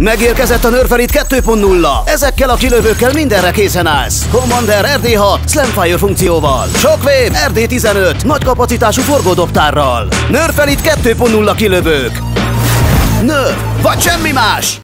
Megérkezett a Nörfelit 2.0. Ezekkel a kilövőkkel mindenre készen állsz. Commander RD6 Slamfire funkcióval. Shockwave RD15 nagy kapacitású forgódobtárral. Nörfelit 2.0 kilövők. Nör, vagy semmi más!